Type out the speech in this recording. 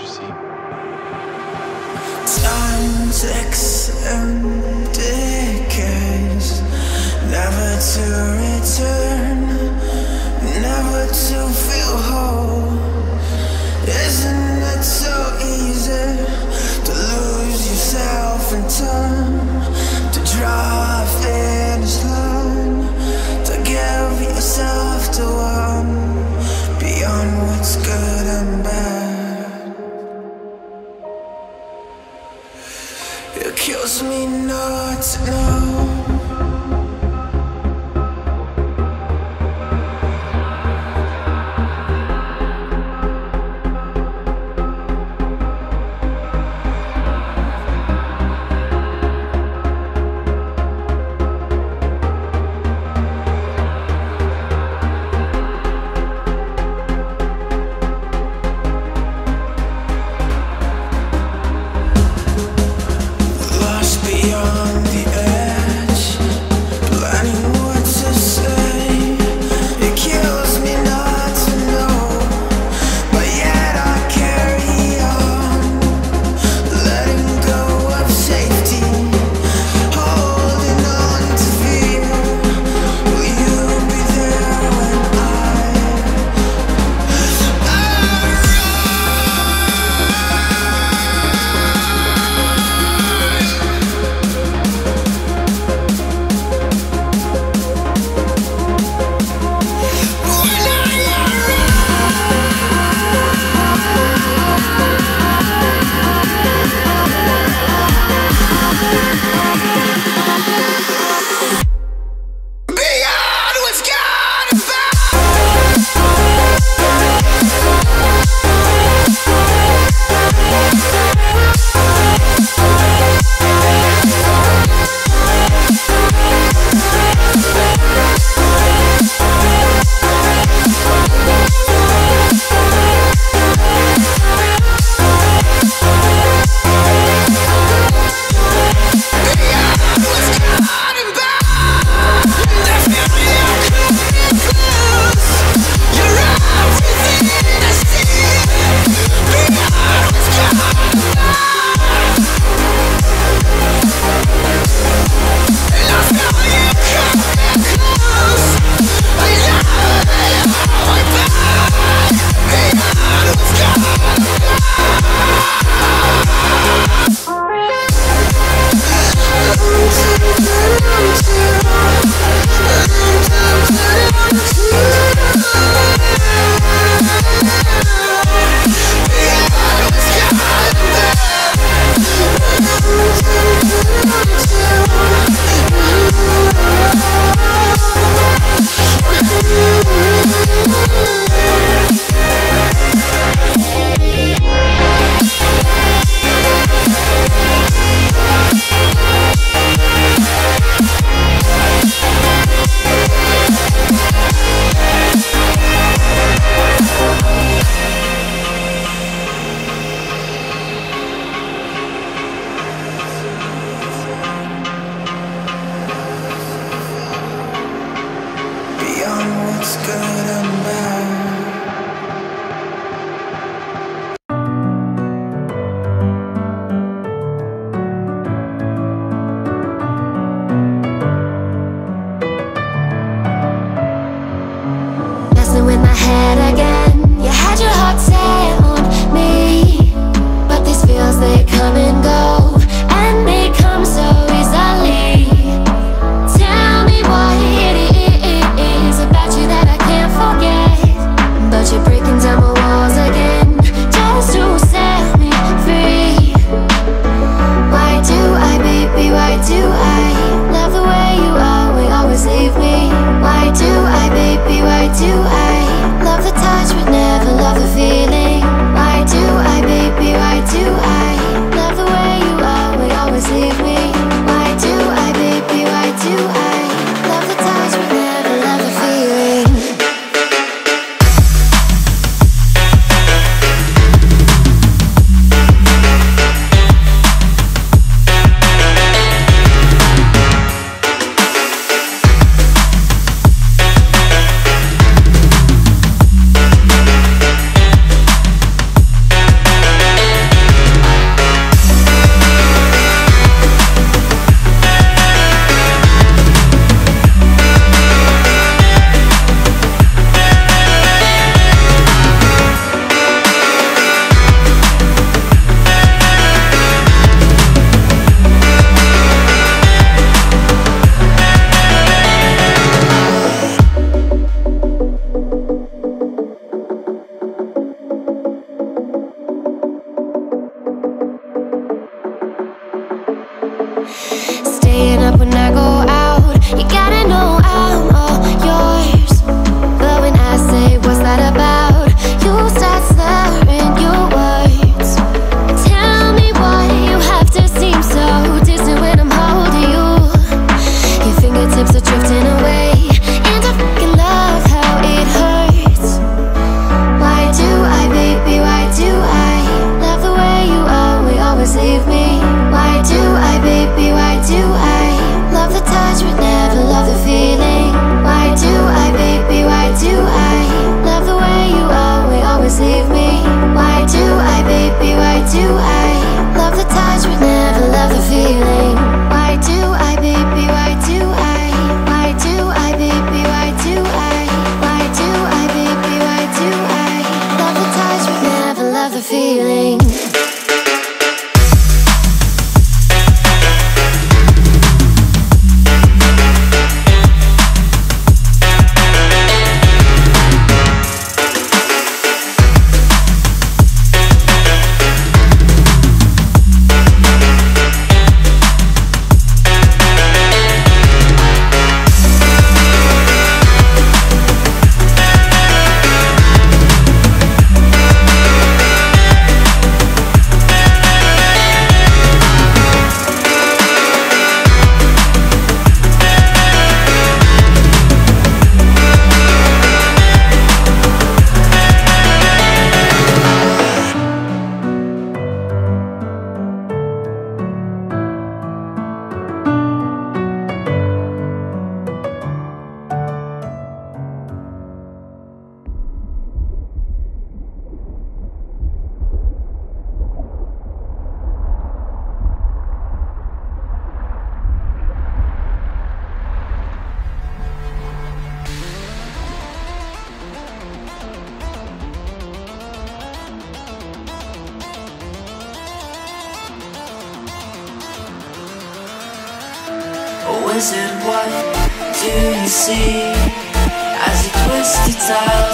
you see? Time ticks and never to return, good enough what do you see? As you twist the tiles